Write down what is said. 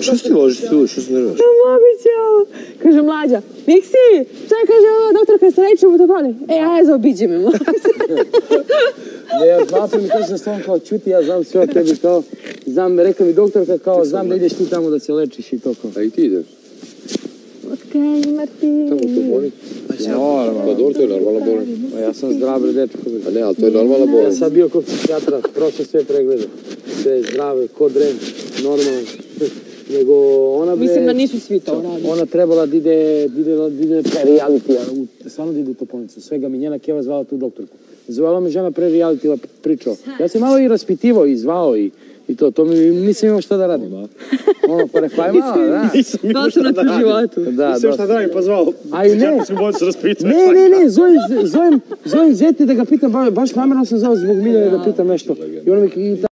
Što si ti ložiš tu, što se nervaš? Mami ćao. Kaže mlađa, Miksi, čaj kaže doktorka sreću te pali. E, aj, zaobiđi me, se. Da ja puta mi kaže slovom kao čuti, ja znam sve o tebi kao, znam, rekla mi doktorka kao, znam da ideš ti tamo da se lečiš i to kao. A i ti ideš? Otkaj, Martin. Tamo u tu bolnicu? Pa dobro, to je normalna. Pa ja sam zdrav bre dečko. bre. A ne, ali to je normalna Ja sam bio kod psihijatra, prošao sve preglede. Sve zdrave, kod red, normalno. Mislim da nisu svi to radili. Ona trebala da ide, da ide, da ide pre realitija, u, stvarno da ide u toponicu. Svega mi njena keva zvala tu doktorku. Zvala me žena pre realitija pričao. Ja sam malo i raspitivao i zvao i, i to, to mi nisam imao šta da radim. Ono, pa rekao, aj malo, da. Došao na tu životu. Da, Sve šta da mi pozvao. Aj ne, Sam bolje se raspitao. ne, ne, ne, zovem, zovem, zovem zeti da ga pitam, ba- baš namjerno sam zvao zbog Miljane da pitam nešto. I on mi, i